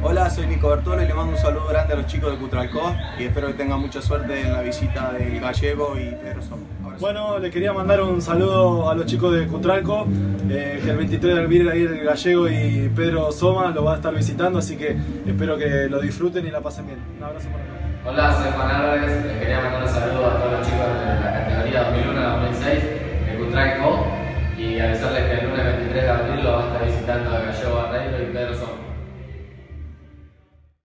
Hola, soy Nico Bertolo y le mando un saludo grande a los chicos de Cutralcó y espero que tengan mucha suerte en la visita del Gallego y Pedro Somo. Bueno, le quería mandar un saludo a los chicos de Cutralco, eh, que el 23 de abril ahí el Gallego y Pedro Soma lo va a estar visitando, así que espero que lo disfruten y la pasen bien. Un abrazo para todos. Hola, soy Juan Álvarez, les quería mandar un saludo a todos los chicos de la categoría 2001-2006 de Cutralco y avisarles que el lunes 23 de abril lo va a estar visitando el Gallego